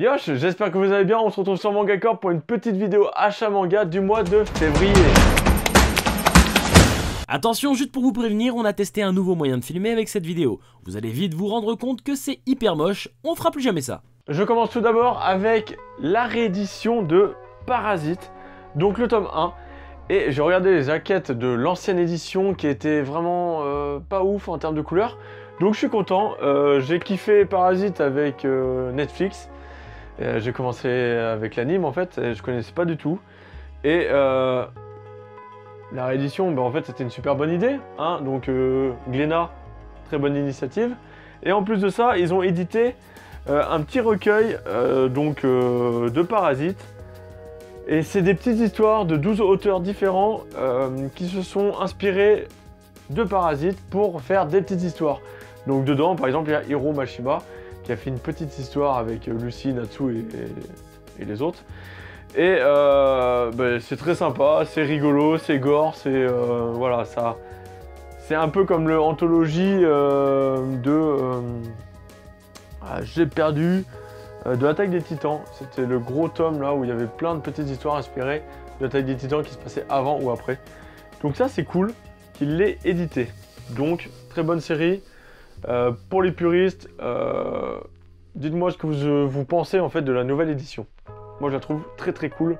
Yosh, j'espère que vous allez bien, on se retrouve sur Manga Corp pour une petite vidéo achat manga du mois de février. Attention, juste pour vous prévenir, on a testé un nouveau moyen de filmer avec cette vidéo. Vous allez vite vous rendre compte que c'est hyper moche, on fera plus jamais ça. Je commence tout d'abord avec la réédition de Parasite, donc le tome 1. Et j'ai regardé les jaquettes de l'ancienne édition qui était vraiment euh, pas ouf en termes de couleurs. Donc je suis content, euh, j'ai kiffé Parasite avec euh, Netflix. Euh, j'ai commencé avec l'anime en fait, et je connaissais pas du tout. Et euh, la réédition, bah, en fait c'était une super bonne idée. Hein Donc euh, Glénat, très bonne initiative. Et en plus de ça, ils ont édité euh, un petit recueil donc, de Parasite. Et c'est des petites histoires de 12 auteurs différents qui se sont inspirés de Parasite pour faire des petites histoires. Donc dedans, par exemple, il y a Hiro Mashiba qui a fait une petite histoire avec euh, Lucie, Natsu et, les autres. Et euh, ben, c'est très sympa, c'est rigolo, c'est gore, c'est euh, voilà ça. C'est un peu comme le anthologie euh, de ah, J'ai perdu de l'attaque des Titans. C'était le gros tome là où il y avait plein de petites histoires inspirées de l'attaque des Titans qui se passaient avant ou après. Donc ça c'est cool qu'il l'ait édité. Donc très bonne série. Euh, pour les puristes, euh, dites-moi ce que vous, euh, vous pensez en fait de la nouvelle édition. Moi je la trouve très très cool,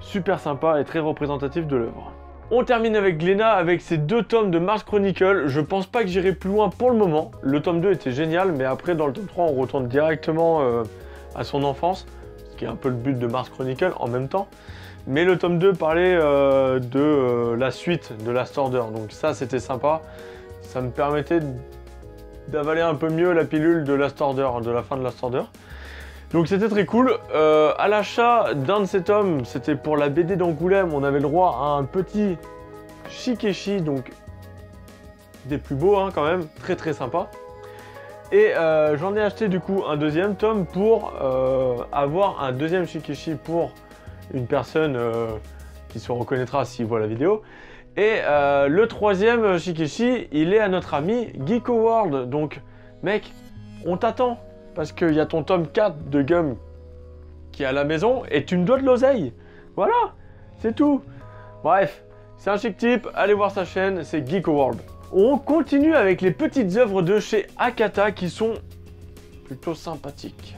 super sympa et très représentative de l'œuvre. On termine avec Glénat avec ses deux tomes de Mars Chronicle. Je pense pas que j'irai plus loin pour le moment. Le tome 2 était génial, mais après dans le tome 3 on retourne directement à son enfance, ce qui est un peu le but de Mars Chronicle en même temps. Mais le tome 2 parlait de la suite de Last Order, donc ça c'était sympa. Ça me permettait d'avaler un peu mieux la pilule de Last Order, de la fin de Last Order. Donc c'était très cool. Euh, à l'achat d'un de ces tomes, c'était pour la BD d'Angoulême, on avait le droit à un petit Shikeshi, donc des plus beaux hein, quand même, très très sympa. Et euh, j'en ai acheté du coup un deuxième tome pour euh, avoir un deuxième Shikeshi pour une personne euh, qui se reconnaîtra s'il voit la vidéo. Et euh, le troisième Shikeshi, il est à notre ami Geeko World. Donc, mec, on t'attend. Parce qu'il y a ton tome 4 de Gum qui est à la maison et tu me dois de l'oseille. Voilà, c'est tout. Bref, c'est un chic type, allez voir sa chaîne, c'est Geeko World. On continue avec les petites œuvres de chez Akata qui sont plutôt sympathiques.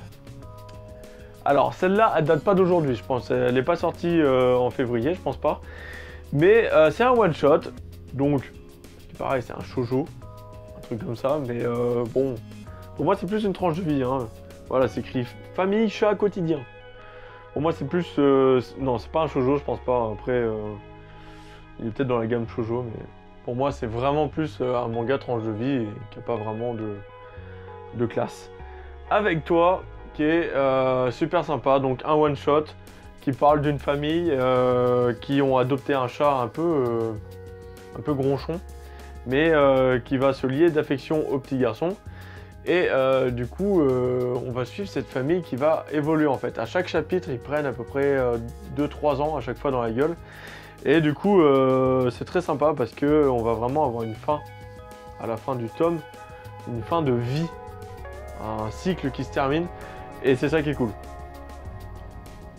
Alors, celle-là, elle date pas d'aujourd'hui, je pense. Elle n'est pas sortie euh, en février, je pense pas. Mais euh, c'est un one-shot, donc, pareil, c'est un shoujo, un truc comme ça, mais euh, bon, pour moi, c'est plus une tranche de vie. Hein. Voilà, c'est écrit famille, chat, quotidien. Pour moi, c'est plus. euh, non, c'est pas un shoujo, je pense pas. Après, il est peut-être dans la gamme shoujo, mais pour moi, c'est vraiment plus un manga tranche de vie et qui a pas vraiment de, de classe. Avec toi, qui est super sympa, donc un one shot qui parle d'une famille euh, qui ont adopté un chat un peu, euh, un peu gronchon, mais euh, qui va se lier d'affection au petit garçon. Et du coup, on va suivre cette famille qui va évoluer en fait. À chaque chapitre, ils prennent à peu près 2-3 ans à chaque fois dans la gueule. Et du coup, c'est très sympa parce que on va vraiment avoir une fin à la fin du tome, une fin de vie, un cycle qui se termine. Et c'est ça qui est cool.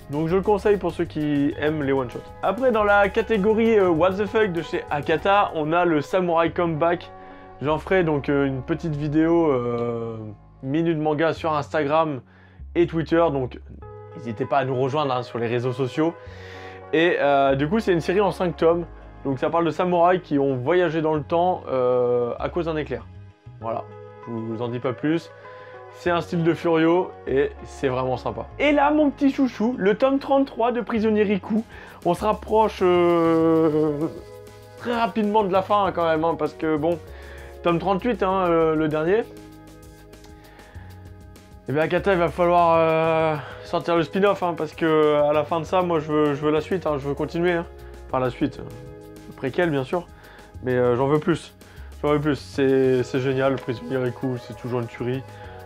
Donc je le conseille pour ceux qui aiment les one-shots. Après, dans la catégorie euh, What the fuck de chez Akata, on a le Samurai Comeback. J'en ferai donc euh, une petite vidéo euh, minute manga sur Instagram et Twitter. Donc n'hésitez pas à nous rejoindre hein, sur les réseaux sociaux. Et du coup, c'est une série en 5 tomes. Donc ça parle de samouraïs qui ont voyagé dans le temps à cause d'un éclair. Voilà, je vous en dis pas plus. C'est un style de Furio et c'est vraiment sympa. Et là, mon petit chouchou, le tome 33 de Prisonnier Riku. On se rapproche euh, très rapidement de la fin hein, quand même, hein, parce que bon, tome 38, hein, euh, le dernier. Et bien Akata, il va falloir euh, sortir le spin-off, parce que à la fin de ça, moi je veux, la suite, je veux continuer. Enfin la suite, euh, le préquel bien sûr, mais j'en veux plus. J'en veux plus, c'est génial, Prisonnier Riku, c'est toujours une tuerie.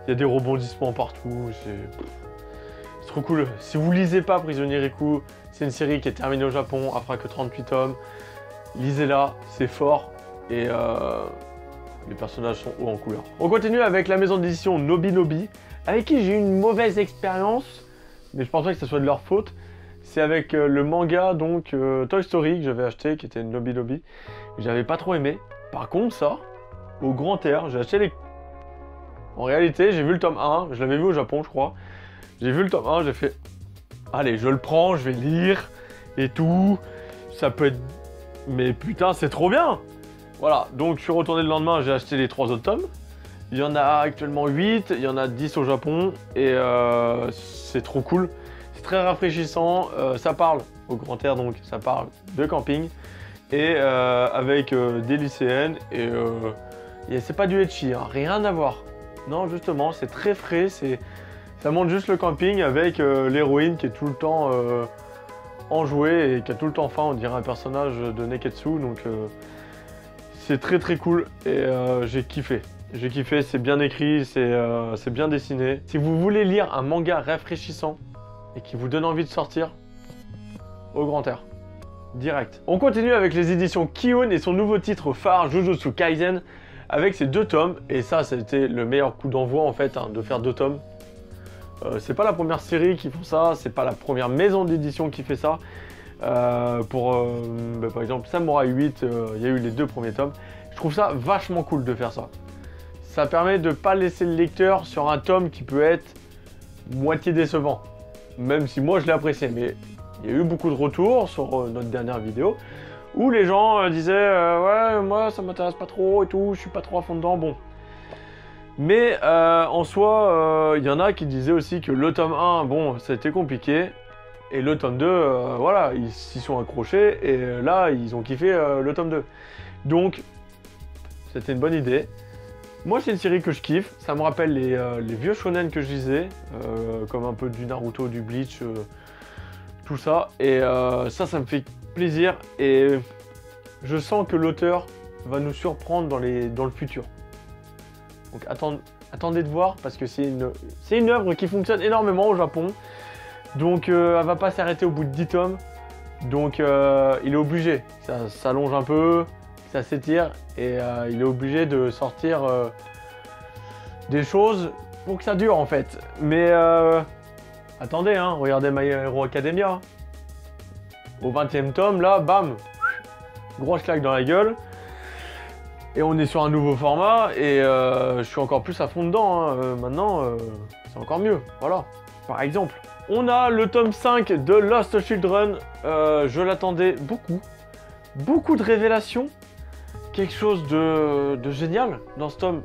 Il y a des rebondissements partout, c'est trop cool. Si vous lisez pas Prisonnier Riku, c'est une série qui est terminée au Japon, fera que 38 tomes. Lisez-la, c'est fort et euh, les personnages sont hauts en couleur. On continue avec la maison d'édition Nobi Nobi. avec qui j'ai eu une mauvaise expérience, mais je pense pas que ce soit de leur faute. C'est avec euh, le manga donc euh, Toy Story que j'avais acheté, qui était lobby, que j'avais pas trop aimé. Par contre, ça, au grand air, j'ai acheté les. En réalité, j'ai vu le tome 1, je l'avais vu au Japon, je crois. J'ai vu le tome 1, j'ai fait. Allez, je le prends, je vais lire et tout. Ça peut être. Mais putain, c'est trop bien! Voilà, donc je suis retourné le lendemain, j'ai acheté les trois autres tomes. Il y en a actuellement 8, il y en a 10 au Japon et euh, c'est trop cool. C'est très rafraîchissant, euh, ça parle au grand air donc ça parle de camping et euh, avec des lycéennes et, et c'est pas du etchi, hein, rien à voir. Non justement c'est très frais, c'est ça montre juste le camping avec euh, l'héroïne qui est tout le temps euh, enjouée et qui a tout le temps faim, on dirait un personnage de Neketsu donc euh, c'est très très cool et euh, j'ai kiffé. J'ai kiffé, c'est bien écrit, c'est bien dessiné. Si vous voulez lire un manga rafraîchissant et qui vous donne envie de sortir, au grand air. Direct. On continue avec les éditions Kiun et son nouveau titre phare Jujutsu Kaisen avec ses deux tomes. Et ça, c'était le meilleur coup d'envoi en fait, hein, de faire deux tomes. Euh, c'est pas la première série qui font ça, c'est pas la première maison d'édition qui fait ça. Euh, pour euh, bah, par exemple Samurai 8, euh, il y a eu les deux premiers tomes. Je trouve ça vachement cool de faire ça. Ça permet de pas laisser le lecteur sur un tome qui peut être moitié décevant. Même si moi je l'ai apprécié, mais il y a eu beaucoup de retours sur notre dernière vidéo où les gens euh, disaient euh, ouais moi ça m'intéresse pas trop et tout, je suis pas trop à fond dedans. Bon. Mais euh, en soi, il y en a qui disaient aussi que le tome 1, bon, c'était compliqué. Et le tome 2, euh, voilà, ils s'y sont accrochés. Et là, ils ont kiffé le tome 2. Donc, c'était une bonne idée. Moi, c'est une série que je kiffe. Ça me rappelle les, les vieux shonen que je lisais, comme un peu du Naruto, du Bleach, tout ça. Et ça, ça me fait plaisir. Et je sens que l'auteur va nous surprendre dans, les, dans le futur. Donc, attend- attendez de voir parce que c'est une, œuvre qui fonctionne énormément au Japon. Donc, euh, elle va pas s'arrêter au bout de 10 tomes. Donc, euh, il est obligé. Ça s'allonge un peu, ça s'étire et euh, il est obligé de sortir euh, des choses pour que ça dure en fait. Mais attendez, hein, regardez My Hero Academia. Au 20 e tome, là, bam, grosse claque dans la gueule. Et on est sur un nouveau format et euh, je suis encore plus à fond dedans. hein. Euh, maintenant, euh, c'est encore mieux. Voilà, par exemple. On a le tome 5 de Lost Children. Je l'attendais beaucoup. Beaucoup de révélations quelque chose de, génial dans ce tome.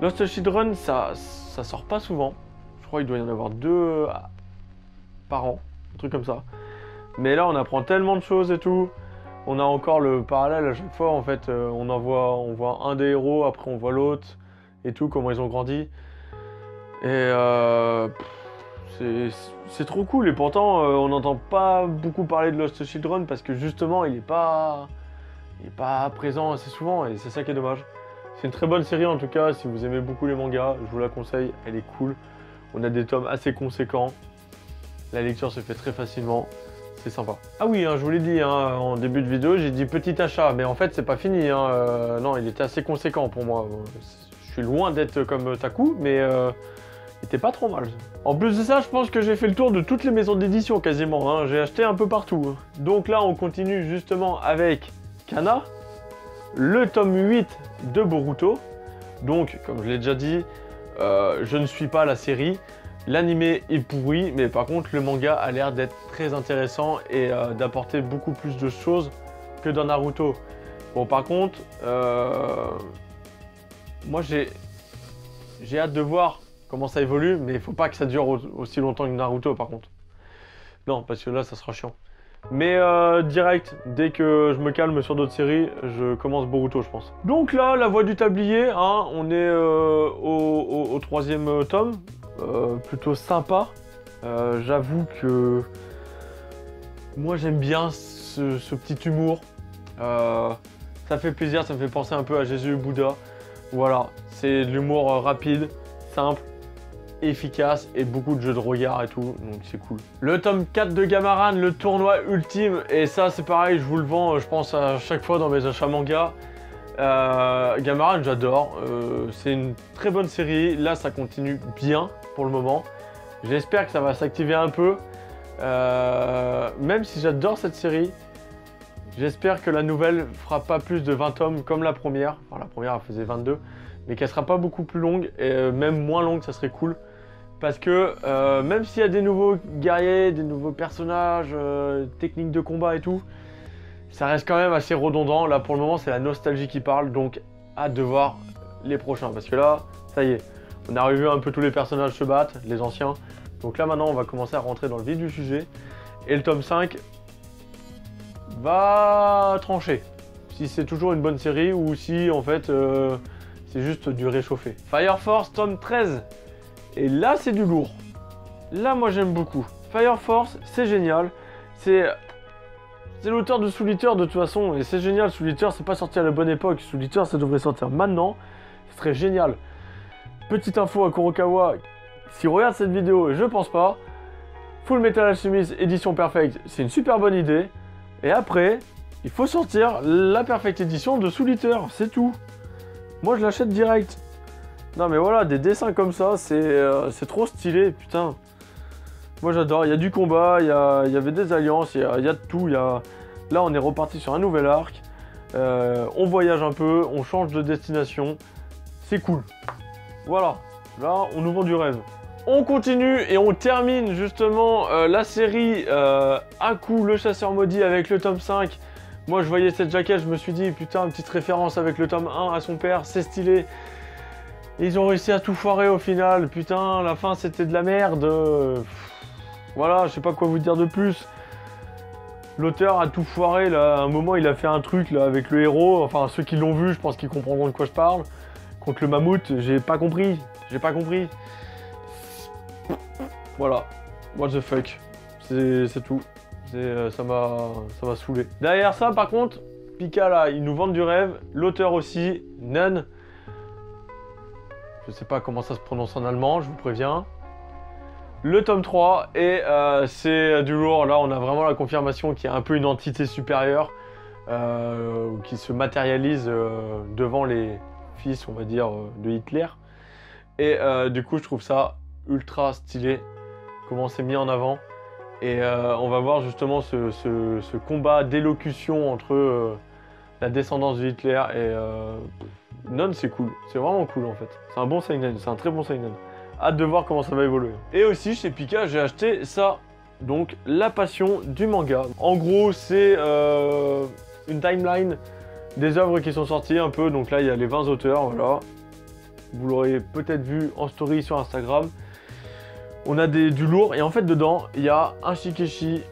Lost Children, ça, ça sort pas souvent. Je crois qu'il doit y en avoir deux par an, un truc comme ça. Mais là, on apprend tellement de choses et tout. On a encore le parallèle à chaque fois. En fait, euh, on en voit, on voit un des héros, après on voit l'autre et tout, comment ils ont grandi. Et euh, c'est- trop cool. Et pourtant, euh, on n'entend pas beaucoup parler de Lost Children parce que justement, il est pas il n'est pas présent assez souvent et c'est ça qui est dommage. C'est une très bonne série en tout cas, si vous aimez beaucoup les mangas, je vous la conseille, elle est cool. On a des tomes assez conséquents, la lecture se fait très facilement, c'est sympa. Ah oui, hein, je vous l'ai dit hein, en début de vidéo, j'ai dit petit achat, mais en fait c'est pas fini. hein, euh, non, il était assez conséquent pour moi. Je suis loin d'être comme Taku, mais euh, il était pas trop mal. En plus de ça, je pense que j'ai fait le tour de toutes les maisons d'édition quasiment. J'ai acheté un peu partout. Donc là, on continue justement avec Kana, le tome 8 de Boruto. Donc, comme je l'ai déjà dit, euh, je ne suis pas la série. L'animé est pourri, mais par contre, le manga a l'air d'être très intéressant et euh, d'apporter beaucoup plus de choses que dans Naruto. Bon, par contre, euh, moi j'ai j'ai hâte de voir comment ça évolue, mais il faut pas que ça dure au- aussi longtemps que Naruto, par contre. Non, parce que là, ça sera chiant. Mais euh, direct, dès que je me calme sur d'autres séries, je commence Boruto, je pense. Donc là, la voix du tablier, hein, on est au, troisième tome, plutôt sympa. Euh, J'avoue que moi j'aime bien ce, petit humour. Euh, ça fait plaisir, ça me fait penser un peu à Jésus Bouddha. Voilà, c'est de l'humour euh, rapide, simple, efficace et beaucoup de jeux de regard et tout, donc c'est cool. Le tome 4 de Gamaran, le tournoi ultime, et ça c'est pareil, je vous le vends, euh, je pense à chaque fois dans mes achats manga. Euh, Gamaran, j'adore, euh, c'est une très bonne série, là ça continue bien, pour le moment. J'espère que ça va s'activer un peu. Euh, même si j'adore cette série, j'espère que la nouvelle fera pas plus de 20 tomes comme la première. Enfin, la première, elle faisait 22. Mais qu'elle sera pas beaucoup plus longue, et euh, même moins longue, ça serait cool. Parce que euh, même s'il y a des nouveaux guerriers, des nouveaux personnages, techniques de combat et tout, ça reste quand même assez redondant. Là, pour le moment, c'est la nostalgie qui parle. Donc, hâte de voir les prochains. Parce que là, ça y est, on a revu un peu tous les personnages se battre, les anciens. Donc là maintenant on va commencer à rentrer dans le vif du sujet. Et le tome 5 va trancher. Si c'est toujours une bonne série ou si en fait euh, c'est juste du réchauffé. Fire Force tome 13. Et là c'est du lourd. Là moi j'aime beaucoup. Fire Force c'est génial. C'est l'auteur de Souliter de toute façon, et c'est génial, Souliter c'est pas sorti à la bonne époque, Souliter ça devrait sortir maintenant, ce serait génial. Petite info à Kurokawa, s'il regarde cette vidéo, je pense pas, Full Metal Alchemist édition perfect, c'est une super bonne idée. Et après, il faut sortir la perfect édition de Soul c'est tout. Moi je l'achète direct. Non mais voilà, des dessins comme ça, c'est euh, trop stylé, putain. Moi j'adore, il y a du combat, il y, avait des alliances, il y, a, de tout. Y a... Là on est reparti sur un nouvel arc. Euh, on voyage un peu, on change de destination. C'est cool. Voilà, là on nous vend du rêve. On continue et on termine justement euh, la série euh, à coup le chasseur maudit avec le tome 5. Moi je voyais cette jaquette, je me suis dit putain, petite référence avec le tome 1 à son père, c'est stylé. Ils ont réussi à tout foirer au final, putain, la fin c'était de la merde. voilà, je sais pas quoi vous dire de plus. L'auteur a tout foiré là, à un moment il a fait un truc là avec le héros, enfin ceux qui l'ont vu je pense qu'ils comprendront de quoi je parle. Contre le mammouth, j'ai pas compris. J'ai pas compris. Voilà. What the fuck. C'est tout. Euh, ça m'a saoulé. Derrière ça, par contre, Pika là, ils nous vendent du rêve. L'auteur aussi, Nun. Je sais pas comment ça se prononce en allemand, je vous préviens. Le tome 3, et euh, c'est du lourd. Là, on a vraiment la confirmation qu'il y a un peu une entité supérieure euh, qui se matérialise devant les, on va dire, euh, de Hitler. Et euh, du coup, je trouve ça ultra stylé, comment c'est mis en avant. Et euh, on va voir justement ce, combat d'élocution entre la descendance de Hitler et Non, c'est cool. C'est vraiment cool en fait. C'est un bon seinen, c'est un très bon seinen. Hâte de voir comment ça va évoluer. Et aussi chez Pika, j'ai acheté ça. Donc la passion du manga. En gros, c'est une timeline des œuvres qui sont sorties un peu. Donc là, il y a les 20 auteurs, voilà. Vous l'aurez peut-être vu en story sur Instagram. On a des, du lourd et en fait dedans, il y a un Shikeshi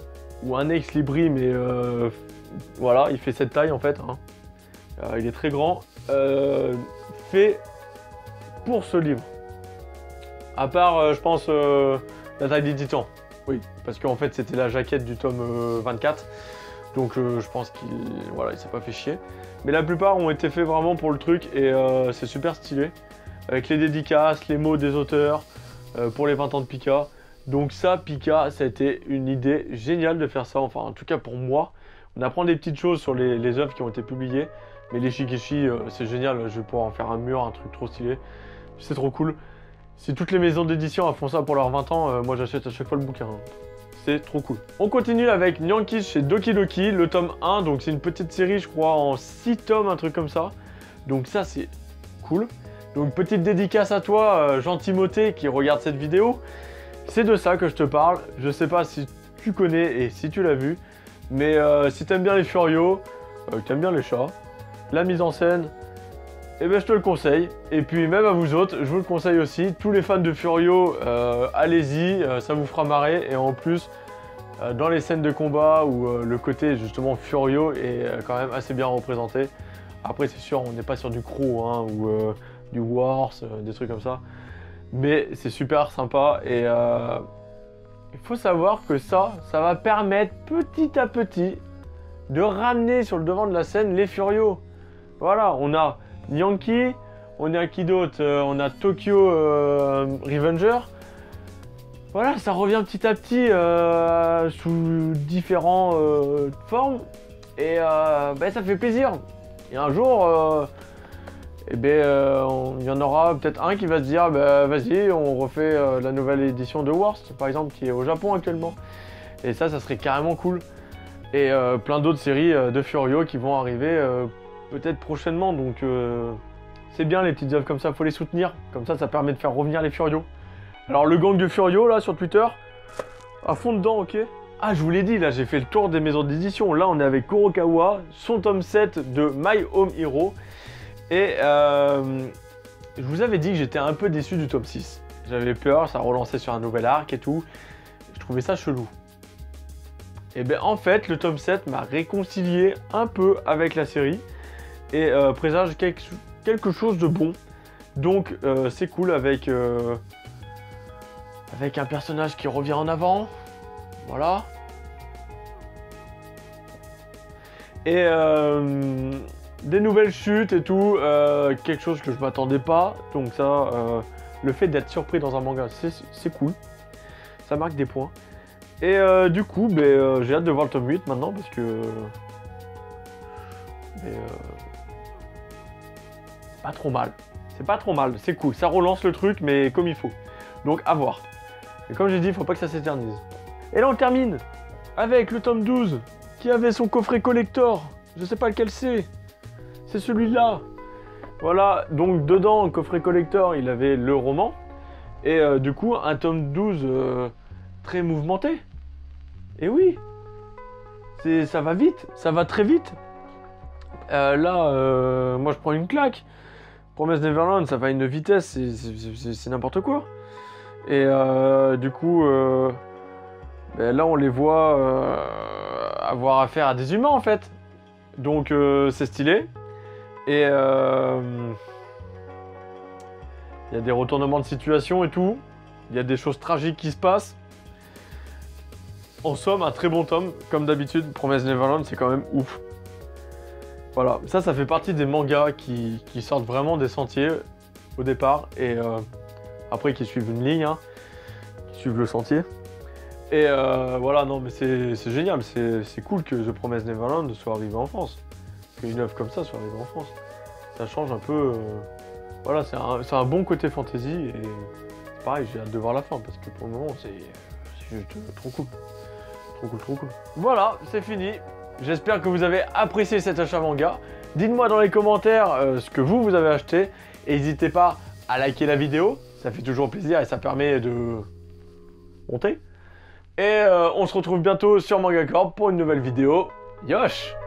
ou un Ex Libri, mais euh, voilà, il fait cette taille en fait. Hein. Euh, il est très grand. Euh, fait pour ce livre. À part, je pense, la taille des titans. Oui, parce qu'en fait, c'était la jaquette du tome 24. Donc je pense qu'il voilà, il s'est pas fait chier. Mais la plupart ont été faits vraiment pour le truc et euh, c'est super stylé. Avec les dédicaces, les mots des auteurs euh, pour les 20 ans de Pika. Donc ça, Pika, ça a été une idée géniale de faire ça. Enfin, en tout cas pour moi. On apprend des petites choses sur les, œuvres qui ont été publiées. Mais les Shikishi, euh, c'est génial. Je vais pouvoir en faire un mur, un truc trop stylé. C'est trop cool. Si toutes les maisons d'édition font ça pour leurs 20 ans, moi j'achète à chaque fois le bouquin trop cool. On continue avec Nyankis chez Doki Doki, le tome 1, donc c'est une petite série, je crois, en 6 tomes, un truc comme ça. Donc ça, c'est cool. Donc petite dédicace à toi, euh, Jean Timothée, qui regarde cette vidéo. C'est de ça que je te parle. Je sais pas si tu connais et si tu l'as vu, mais euh, si t'aimes bien les Furios, euh, t'aimes bien les chats, la mise en scène, eh ben je te le conseille. Et puis même à vous autres, je vous le conseille aussi. Tous les fans de Furio, euh, allez-y, euh, ça vous fera marrer. Et en plus, euh, dans les scènes de combat où le côté justement Furio est quand même assez bien représenté. Après c'est sûr, on n'est pas sur du Crow hein, ou du Wars, des trucs comme ça. Mais c'est super sympa et il faut savoir que ça, ça va permettre petit à petit de ramener sur le devant de la scène les Furios. Voilà, on a Yankee. On est à qui d'autre euh, On a Tokyo euh, Revenger. Voilà, ça revient petit à petit euh, sous différentes formes. Et ben, ça fait plaisir. Et un jour, et ben il y en aura peut-être un qui va se dire bah, vas-y on refait la nouvelle édition de Worst par exemple qui est au Japon actuellement et ça ça serait carrément cool et plein d'autres séries de Furio qui vont arriver peut-être prochainement donc c'est bien les petites œuvres comme ça faut les soutenir comme ça ça permet de faire revenir les Furio alors le gang de Furio là sur Twitter à fond dedans ok ah, je vous l'ai dit, là, j'ai fait le tour des maisons d'édition. Là, on est avec Kurokawa, son tome 7 de My Home Hero. Et euh, je vous avais dit que j'étais un peu déçu du tome 6. J'avais peur, ça relançait sur un nouvel arc et tout. Je trouvais ça chelou. Et bien, en fait, le tome 7 m'a réconcilié un peu avec la série et euh, présage quelque, chose de bon. Donc, euh, c'est cool avec, avec un personnage qui revient en avant, voilà. Et euh, des nouvelles chutes et tout, euh, quelque chose que je m'attendais pas. Donc ça, euh, le fait d'être surpris dans un manga, c'est cool. Ça marque des points. Et du coup, ben, j'ai hâte de voir le tome 8 maintenant parce que... trop mal. C'est pas trop mal, c'est cool. Ça relance le truc, mais comme il faut. Donc à voir. Et comme j'ai dit, il faut pas que ça s'éternise. Et là on termine avec le tome 12 qui avait son coffret collector. Je sais pas lequel c'est. C'est celui-là. Voilà, donc dedans, coffret collector, il avait le roman. Et euh, du coup, un tome 12 euh, très mouvementé. Et oui, ça va vite, ça va très vite. Euh, là, moi je prends une claque. Promesse Neverland, ça va à une vitesse, c'est n'importe quoi. Et du coup, ben là on les voit euh, avoir affaire à des humains en fait. Donc euh, c'est stylé. Et euh, il y a des retournements de situation et tout. Il y a des choses tragiques qui se passent. En somme, un très bon tome. Comme d'habitude, Promesse Neverland, c'est quand même ouf. Voilà, ça, ça fait partie des mangas qui, sortent vraiment des sentiers au départ. Et après, qui suivent une ligne, hein, qui suivent le sentier. Et euh, voilà, non, mais c'est génial, c'est cool que The Promise Neverland soit arrivé en France. Qu'une œuvre comme ça soit arrivée en France. Ça change un peu. Euh, voilà, c'est un, un, bon côté fantasy et pareil, j'ai hâte de voir la fin parce que pour le moment, c'est juste trop cool. Trop cool, trop cool. Voilà, c'est fini. J'espère que vous avez apprécié cet achat manga. Dites-moi dans les commentaires euh, ce que vous, vous avez acheté. N'hésitez pas à liker la vidéo, ça fait toujours plaisir et ça permet de monter. Et euh, on se retrouve bientôt sur Manga Corp pour une nouvelle vidéo. Yosh